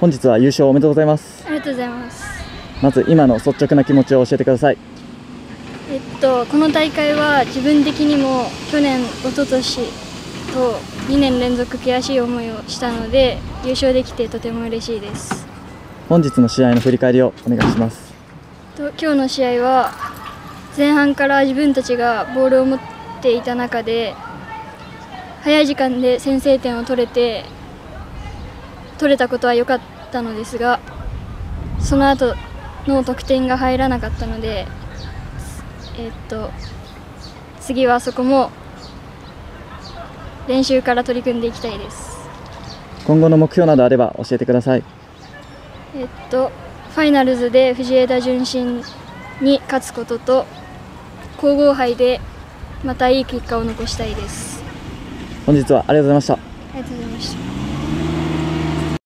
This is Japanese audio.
本日は優勝おめでとうございます。ありがとうございます。まず今の率直な気持ちを教えてください。えっとこの大会は自分的にも去年一昨年と2年連続悔しい思いをしたので優勝できてとても嬉しいです。本日の試合の振り返りをお願いします。と今日の試合は前半から自分たちがボールを持っていた中で早い時間で先制点を取れて取れたことは良かったのですがその後の得点が入らなかったので、えっと次はそこも練習から取り組んでいきたいです。今後の目標などあれば教えてくださいえっと、ファイナルズで藤枝順心に勝つことと皇后杯でまたいい結果を残したいです。本日はありがとうございましたありがとうございました。